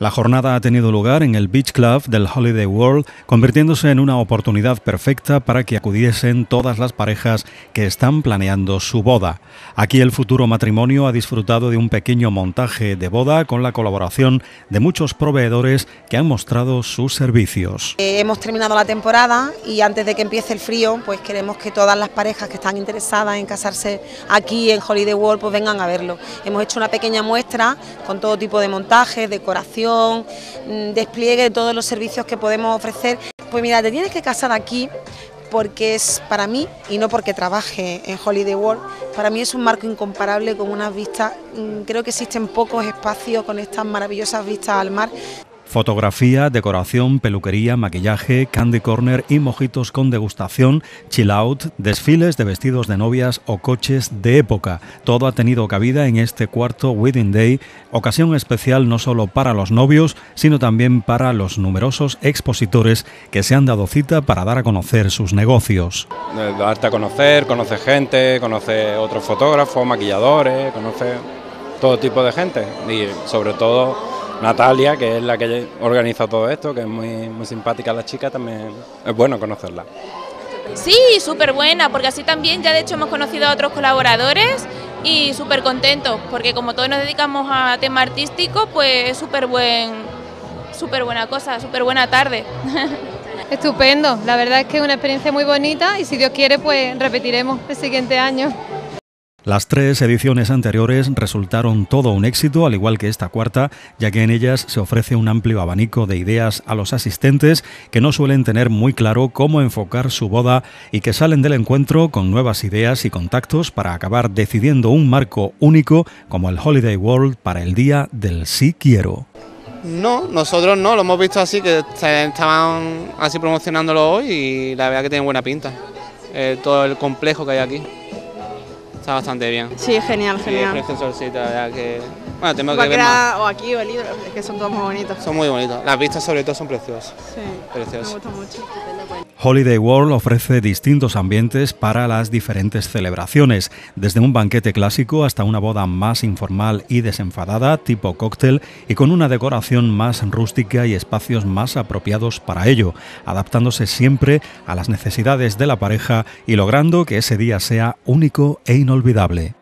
La jornada ha tenido lugar en el Beach Club del Holiday World, convirtiéndose en una oportunidad perfecta para que acudiesen todas las parejas que están planeando su boda. Aquí el futuro matrimonio ha disfrutado de un pequeño montaje de boda con la colaboración de muchos proveedores que han mostrado sus servicios. Eh, hemos terminado la temporada y antes de que empiece el frío, pues queremos que todas las parejas que están interesadas en casarse aquí en Holiday World pues vengan a verlo. Hemos hecho una pequeña muestra con todo tipo de montajes, decoración, Mm, despliegue de todos los servicios que podemos ofrecer. Pues mira, te tienes que casar aquí porque es para mí, y no porque trabaje en Holiday World, para mí es un marco incomparable con unas vistas, mm, creo que existen pocos espacios con estas maravillosas vistas al mar. Fotografía, decoración, peluquería, maquillaje, candy corner y mojitos con degustación, chill out, desfiles de vestidos de novias o coches de época. Todo ha tenido cabida en este cuarto Wedding Day, ocasión especial no solo para los novios, sino también para los numerosos expositores que se han dado cita para dar a conocer sus negocios. Darte a conocer, conoce gente, conoce otros fotógrafos, maquilladores, conoce todo tipo de gente y sobre todo Natalia, que es la que organiza todo esto, que es muy, muy simpática la chica, también es bueno conocerla. Sí, súper buena, porque así también ya de hecho hemos conocido a otros colaboradores y súper contentos, porque como todos nos dedicamos a tema artístico, pues súper buen, súper buena cosa, súper buena tarde. Estupendo, la verdad es que es una experiencia muy bonita y si Dios quiere pues repetiremos el siguiente año. Las tres ediciones anteriores resultaron todo un éxito, al igual que esta cuarta, ya que en ellas se ofrece un amplio abanico de ideas a los asistentes que no suelen tener muy claro cómo enfocar su boda y que salen del encuentro con nuevas ideas y contactos para acabar decidiendo un marco único como el Holiday World para el día del sí quiero. No, nosotros no, lo hemos visto así, que estaban así promocionándolo hoy y la verdad que tiene buena pinta. Eh, todo el complejo que hay aquí está bastante bien. Sí, genial, genial. Sí, solcita, ya que... Bueno, tenemos que ver más. O aquí o el libro, es que son todos muy bonitos. Son muy bonitos. Las vistas sobre todo son preciosas. Sí, preciosas. me gusta mucho. Holiday World ofrece distintos ambientes para las diferentes celebraciones, desde un banquete clásico hasta una boda más informal y desenfadada, tipo cóctel, y con una decoración más rústica y espacios más apropiados para ello, adaptándose siempre a las necesidades de la pareja y logrando que ese día sea único e inolvidable.